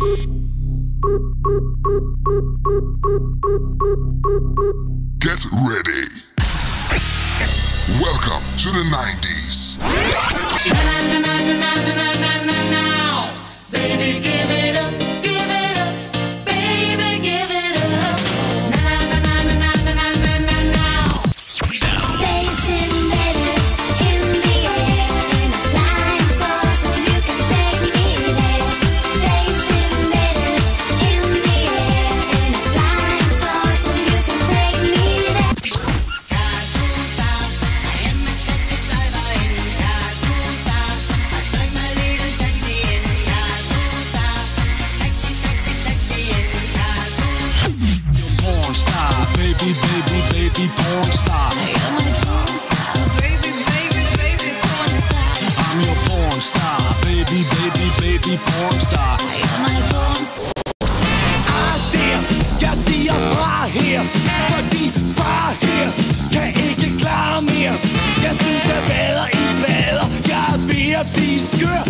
Get ready. Welcome to the 90s. Baby, baby, baby, porn star. You're my porn star, baby, baby, baby, porn star. I'm your porn star, baby, baby, baby, porn star. You're my porn star. der, jeg siger fra her Fordi far her kan ikke klare mere Jeg synes jeg bader i bader Jeg er ved at blive skør